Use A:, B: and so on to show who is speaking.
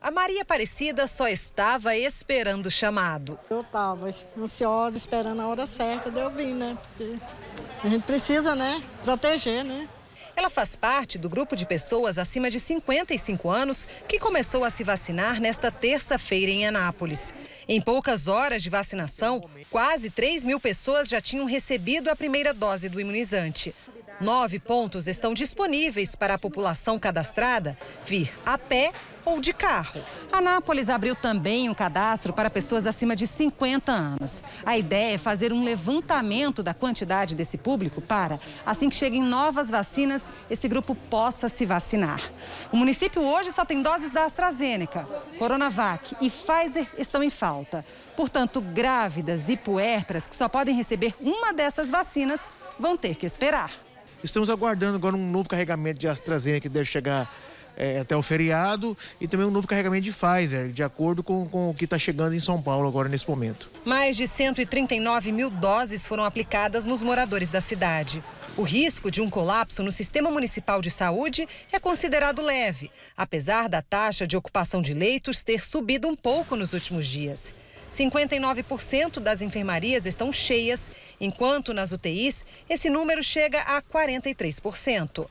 A: A Maria Aparecida só estava esperando o chamado.
B: Eu estava ansiosa, esperando a hora certa de eu vir, né? Porque a gente precisa, né? Proteger, né?
A: Ela faz parte do grupo de pessoas acima de 55 anos que começou a se vacinar nesta terça-feira em Anápolis. Em poucas horas de vacinação, quase 3 mil pessoas já tinham recebido a primeira dose do imunizante. Nove pontos estão disponíveis para a população cadastrada vir a pé ou de carro. Anápolis abriu também um cadastro para pessoas acima de 50 anos. A ideia é fazer um levantamento da quantidade desse público para, assim que cheguem novas vacinas, esse grupo possa se vacinar. O município hoje só tem doses da AstraZeneca, Coronavac e Pfizer estão em falta. Portanto, grávidas e puérperas que só podem receber uma dessas vacinas vão ter que esperar.
C: Estamos aguardando agora um novo carregamento de AstraZeneca que deve chegar é, até o feriado e também um novo carregamento de Pfizer, de acordo com, com o que está chegando em São Paulo agora nesse momento.
A: Mais de 139 mil doses foram aplicadas nos moradores da cidade. O risco de um colapso no sistema municipal de saúde é considerado leve, apesar da taxa de ocupação de leitos ter subido um pouco nos últimos dias. 59% das enfermarias estão cheias, enquanto nas UTIs esse número chega a 43%.